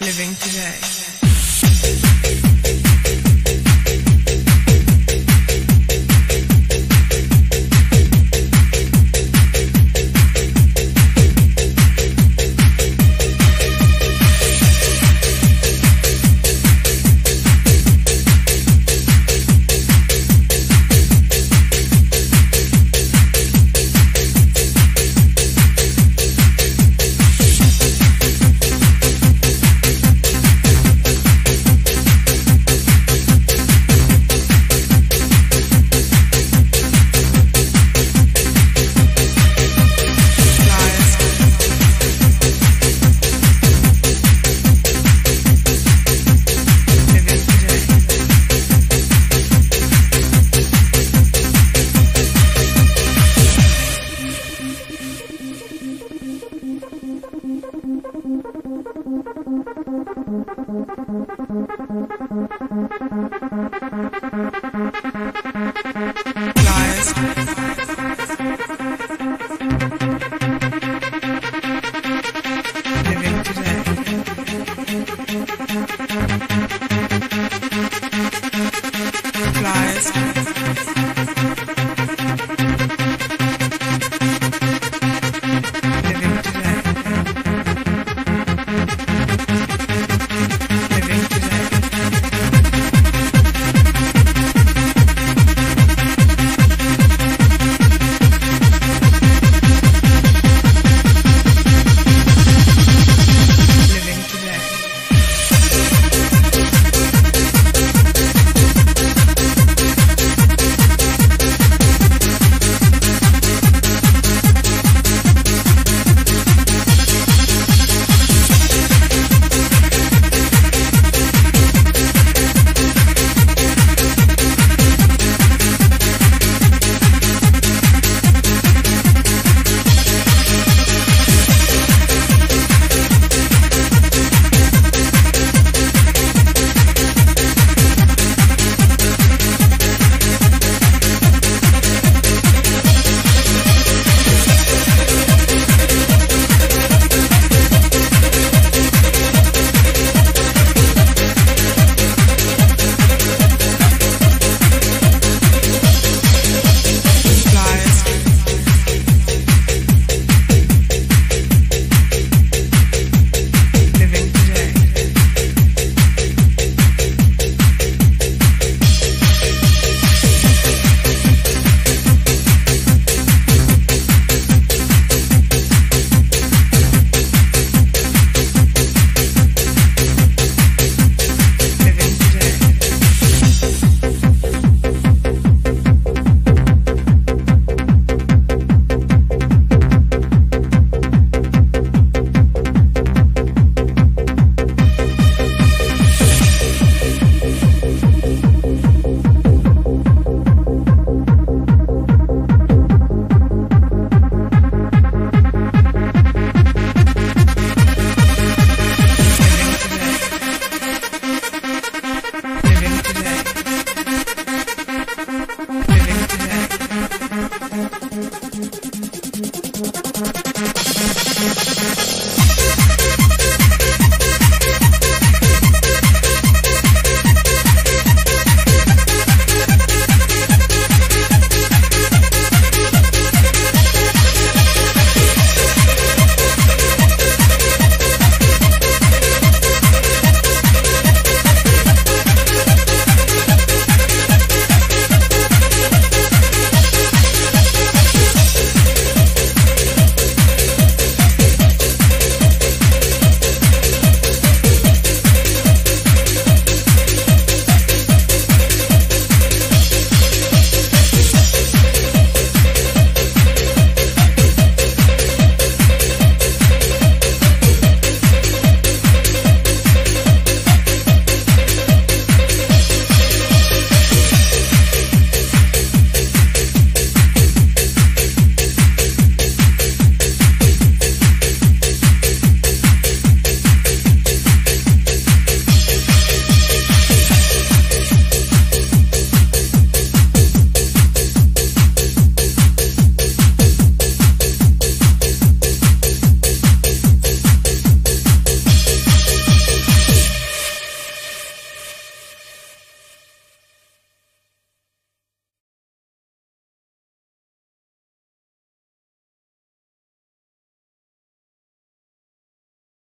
living today.